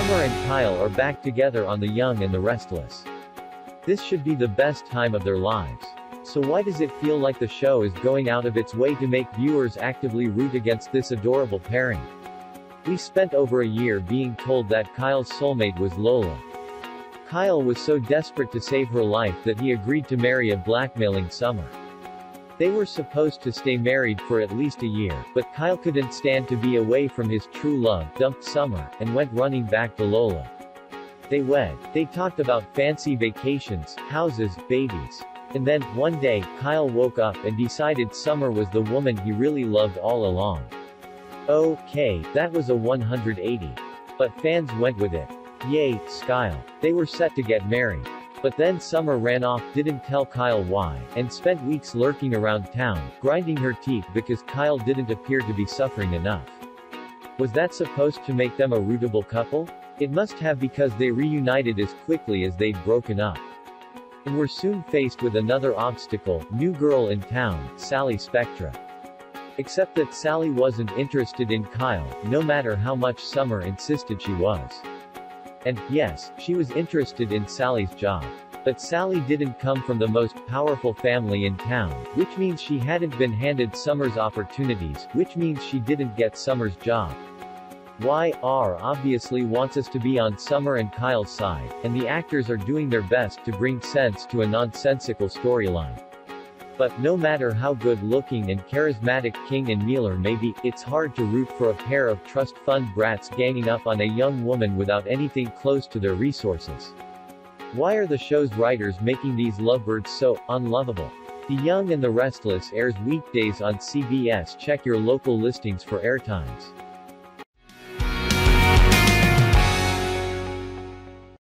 Summer and Kyle are back together on The Young and the Restless. This should be the best time of their lives. So why does it feel like the show is going out of its way to make viewers actively root against this adorable pairing? We spent over a year being told that Kyle's soulmate was Lola. Kyle was so desperate to save her life that he agreed to marry a blackmailing Summer. They were supposed to stay married for at least a year, but Kyle couldn't stand to be away from his true love, dumped Summer, and went running back to Lola. They wed. They talked about fancy vacations, houses, babies. And then, one day, Kyle woke up and decided Summer was the woman he really loved all along. Okay, that was a 180. But fans went with it. Yay, Skyle. They were set to get married. But then Summer ran off, didn't tell Kyle why, and spent weeks lurking around town, grinding her teeth because Kyle didn't appear to be suffering enough. Was that supposed to make them a rootable couple? It must have because they reunited as quickly as they'd broken up and were soon faced with another obstacle, new girl in town, Sally Spectra. Except that Sally wasn't interested in Kyle, no matter how much Summer insisted she was. And, yes, she was interested in Sally's job. But Sally didn't come from the most powerful family in town, which means she hadn't been handed Summer's opportunities, which means she didn't get Summer's job. YR obviously wants us to be on Summer and Kyle's side, and the actors are doing their best to bring sense to a nonsensical storyline. But, no matter how good-looking and charismatic King and Mealor may be, it's hard to root for a pair of trust fund brats ganging up on a young woman without anything close to their resources. Why are the show's writers making these lovebirds so unlovable? The Young and the Restless airs weekdays on CBS. Check your local listings for airtimes.